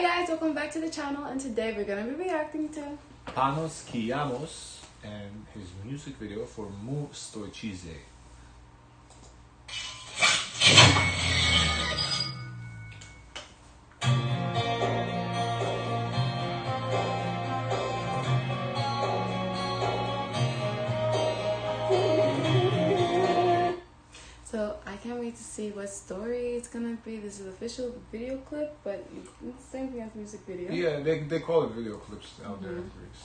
Hi guys, welcome back to the channel and today we're gonna be reacting to Panos Kiamos and his music video for Mou Stoihizei. Can't wait to see what story it's gonna be. This is official video clip, but it's the same thing as music video. Yeah, they, they call it video clips out there in. Greece.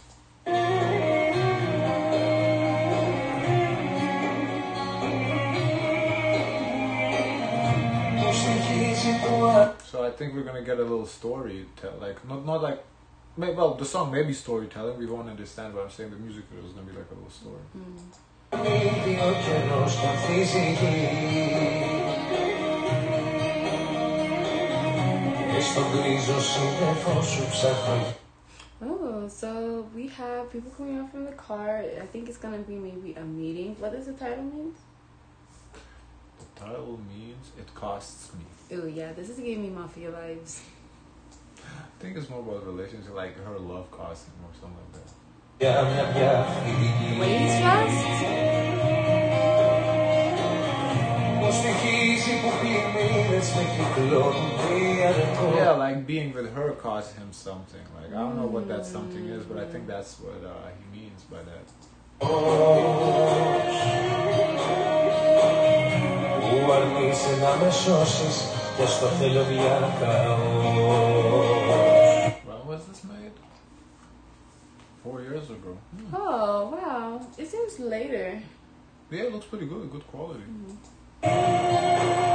So I think we're gonna get a little story, tell, like not not like, may, well the song may be storytelling. We won't understand what I'm saying. The music video is gonna be like a little story. Mm. Oh, so we have people coming out from the car. I think it's gonna be maybe a meeting. What does the title mean? The title means it costs me. Oh yeah, this is giving me mafia vibes. I think it's more about relationship, like her love cost him or something like that. Yeah, yeah, he's dressed. Yeah, like being with her caused him something. Like, I don't know what that something is, but I think that's what uh, he means by that. When was this made? Four years ago. Hmm. Oh, wow. It seems later. Yeah, it looks pretty good. Good quality. Mm-hmm.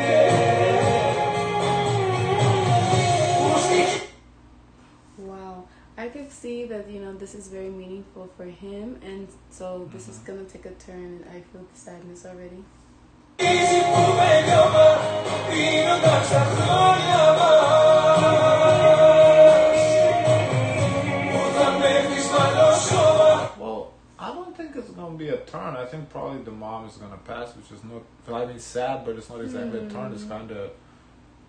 could see that you know this is very meaningful for him, and so this mm-hmm. is gonna take a turn, and I feel the sadness already. Well, I don't think it's gonna be a turn. I think probably the mom is gonna pass, which is not I mean, sad, but it's not exactly mm. a turn. It's mm. kind of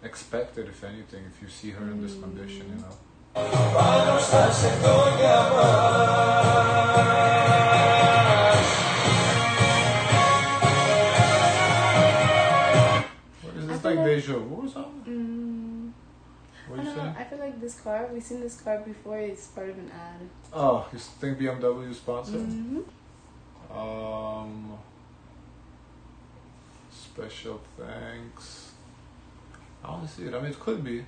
expected, if anything, if you see her in this mm. condition, you know this car. We've seen this car before. It's part of an ad. Oh, you think BMW sponsored? Mm -hmm. Um, special thanks. I don't see it. I mean, it could be.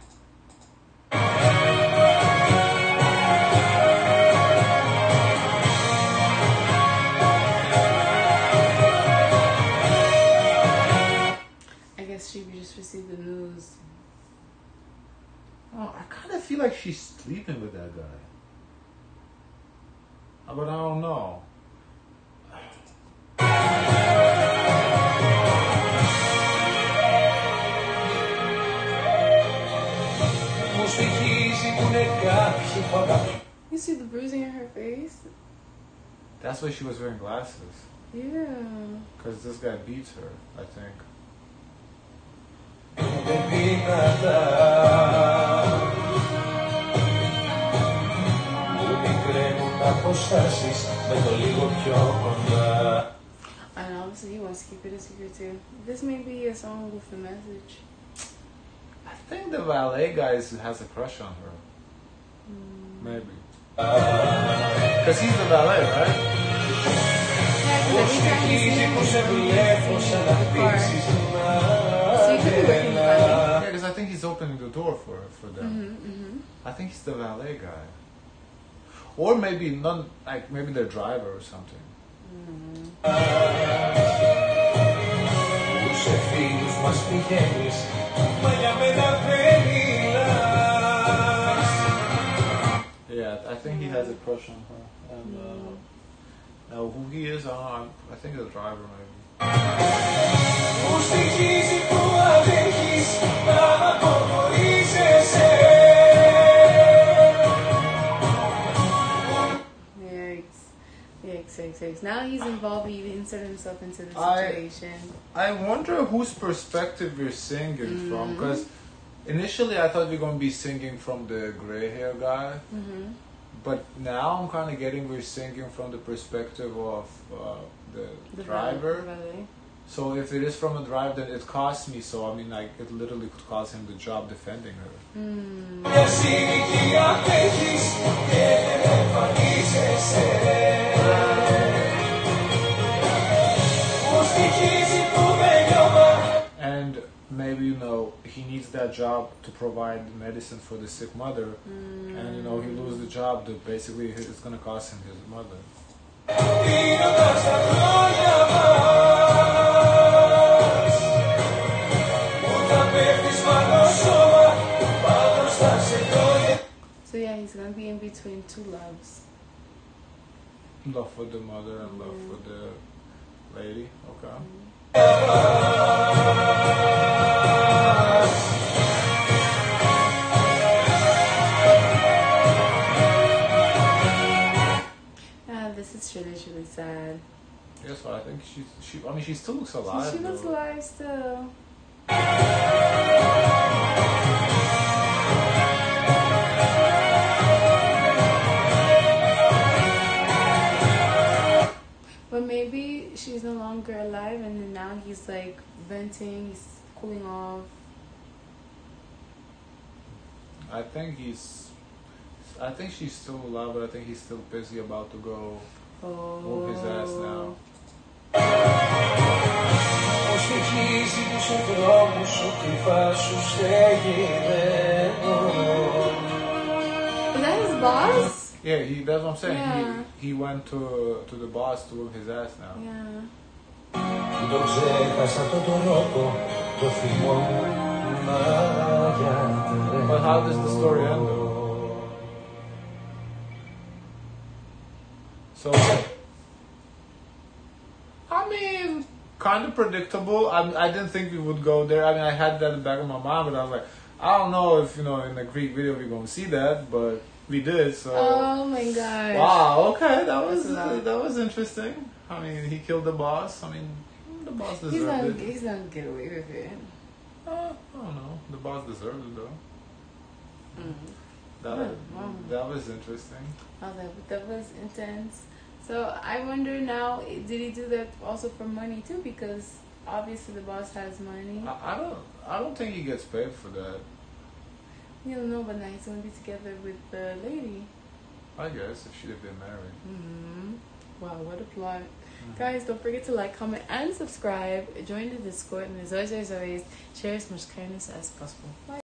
but I don't know. You see the bruising in her face? That's why she was wearing glasses. Yeah. Because this guy beats her, I think. μικραίνουν αποστάσεις με το λίγο πιο κοντά. And obviously he wants to keep it a secret too. This may be a song with a message. I think the valet guy is- has a crush on her. Mm. Maybe. Because he's the valet, right? Yeah, 'cause Μου every time you see στοιχίζει him, που σε βλέπω σαν να χτίσεις So you could be working with valet. Yeah, because I think he's opening the door for for them. Mm-hmm, mm-hmm. I think he's the valet guy. or maybe not like maybe their driver or something. Mm-hmm. Yeah, I think he has a crush on her. And uh, now who he is, uh, I think the driver maybe. Politics. Now he's involved. He inserted himself into the situation. I wonder whose perspective we're singing from Mhm. because initially I thought we are gonna be singing from the gray hair guy, hmm but now I'm kind of getting we're singing from the perspective of uh, the, The driver. valet. So if it is from a drive, then it costs me. So I mean, like it literally could cost him the job defending her. Mm. And maybe, you know, he needs that job to provide medicine for the sick mother. Mm. And, you know, he loses the job that basically it's going to cost him his mother. So yeah, he's gonna be in between two loves. Love for the mother and love mm. for the lady. Okay. Ah, this is really, really sad. Yes, well, I think she. She. I mean, she still looks She, alive. she looks though. alive still. she's no longer alive, and then now he's like venting, he's cooling off. I think he's. I think she's still alive, but I think he's still busy about to go Oh. whoop his ass now. Μου στοιχίζει τους ανθρώπους σου κρυφά σου στεγμένο Is that his boss? Yeah, he. That's what I'm saying. Yeah. He he went to to the boss to whoop his ass now. Yeah. Το ξέχασα τον τρόπο το θυμό μου να γιατρεύω But how does the story end though? So, I mean, kind of predictable. I, I didn't think we would go there. I mean, I had that in the back of my mind, but I was like, I don't know if, you know, in the Greek video we're going to see that, but we did, so. Oh my gosh. Wow, okay, that was that was interesting. I mean, he killed the boss. I mean, the boss He's deserved not. it. He's not gonna get away with it. Uh, I don't know. The boss deserved it, though. Mm. That, wow. that was interesting. Oh, that that was intense. So I wonder now, did he do that also for money too? Because obviously the boss has money. I, I don't. I don't think he gets paid for that. You don't know, but now he's gonna be together with the lady. I guess if she'd have been married. hmm Wow, what a plot. Guys, don't forget to like, comment, and subscribe. Join the Discord, and as always, as always, share as much kindness as possible. Bye.